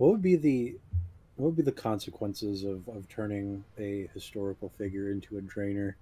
What would be the what would be the consequences of, of turning a historical figure into a drainer?